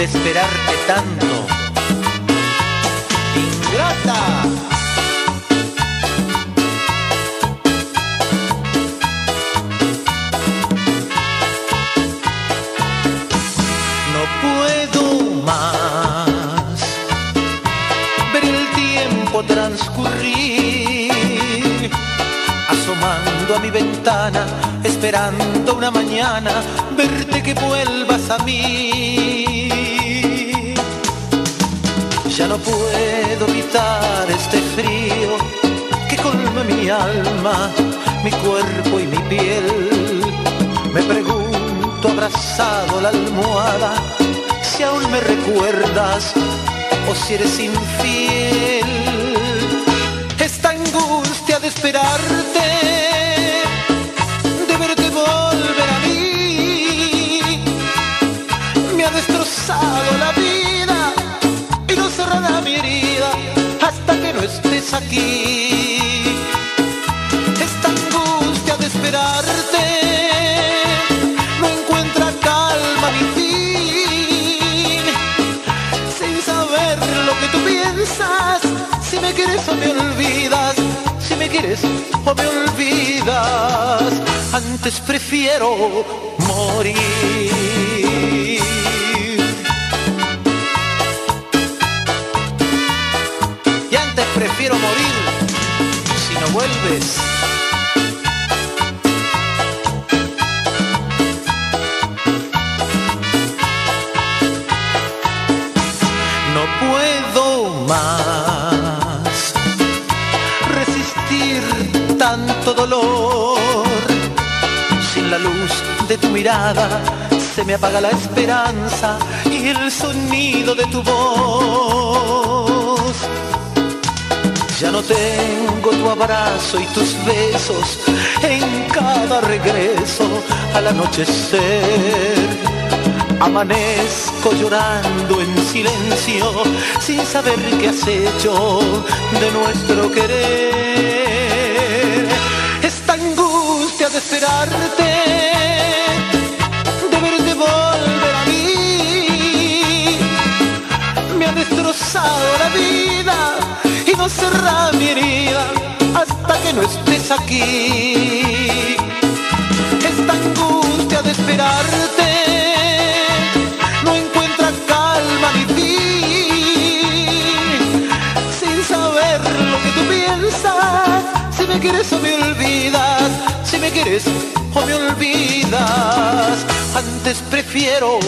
de esperarte tanto. Ingrata. No puedo más ver el tiempo transcurrir, asomando a mi ventana, esperando una mañana, verte que vuelvas a mí. No puedo evitar este frío que colma mi alma, mi cuerpo y mi piel. Me pregunto abrazado la almohada si aún me recuerdas o si eres infiel. Aquí. Esta angustia de esperarte no encuentra calma ni fin sin saber lo que tú piensas, si me quieres o me olvidas, si me quieres o me olvidas, antes prefiero morir. Prefiero morir si no vuelves. No puedo más resistir tanto dolor. Sin la luz de tu mirada se me apaga la esperanza y el sonido de tu voz. Ya no tengo tu abrazo y tus besos en cada regreso al anochecer. Amanezco llorando en silencio sin saber qué has hecho de nuestro querer. Cerrará mi herida hasta que no estés aquí. Esta angustia de esperarte no encuentra calma ni fin sin saber lo que tú piensas si me quieres o me olvidas si me quieres o me olvidas antes prefiero